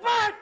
What?